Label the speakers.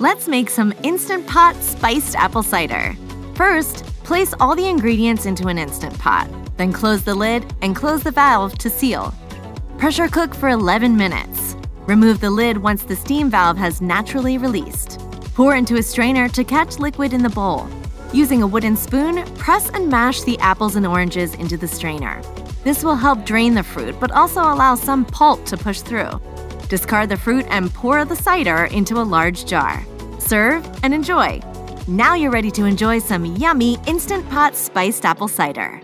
Speaker 1: Let's make some Instant Pot spiced apple cider. First, place all the ingredients into an Instant Pot, then close the lid and close the valve to seal. Pressure cook for 11 minutes. Remove the lid once the steam valve has naturally released. Pour into a strainer to catch liquid in the bowl. Using a wooden spoon, press and mash the apples and oranges into the strainer. This will help drain the fruit but also allow some pulp to push through. Discard the fruit and pour the cider into a large jar. Serve and enjoy. Now you're ready to enjoy some yummy Instant Pot spiced apple cider.